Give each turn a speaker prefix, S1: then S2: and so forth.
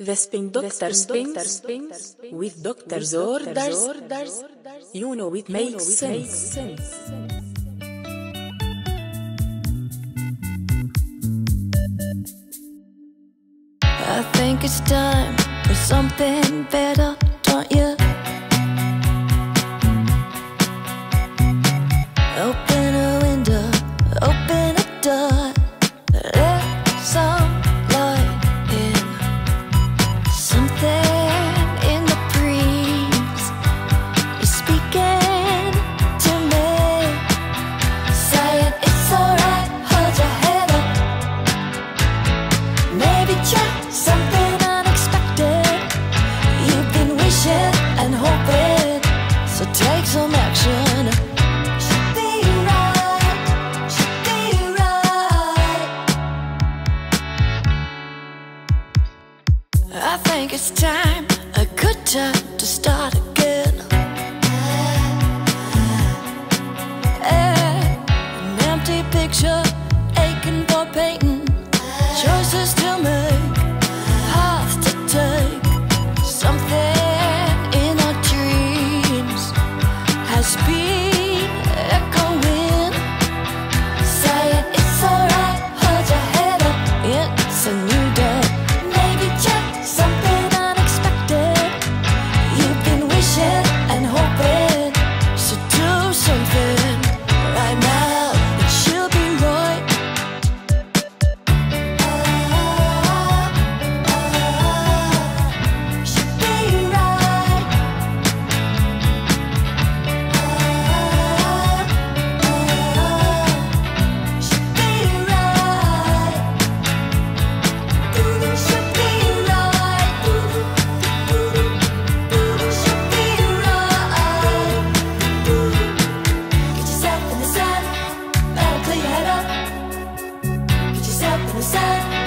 S1: The spin doctors spins with doctor's orders. You know it makes sense.
S2: I think it's time for something better, don't you? Open think it's time, a good time to start again. An empty picture, aching for painting, choices to make, path to take. Something in our dreams has been echoing, saying it's alright, hold your head up, it's a new day. love